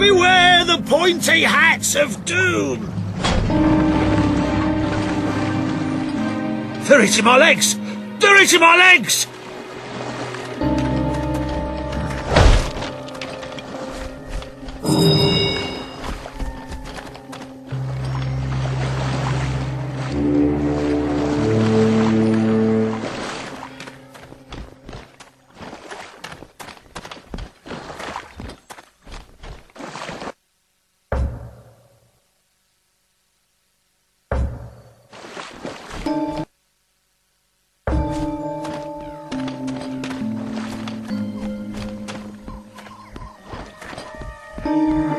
Beware the pointy hats of doom! They're eating my legs! They're eating my legs! Yeah.